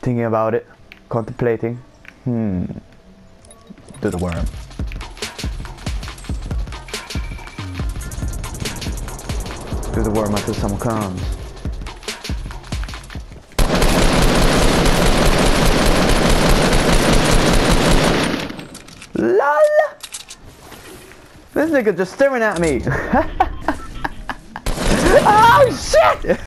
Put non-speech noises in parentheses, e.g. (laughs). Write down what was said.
Thinking about it. Contemplating. Hmm. Do the worm. Do the worm until someone comes. LOL! This nigga just staring at me. (laughs) oh shit!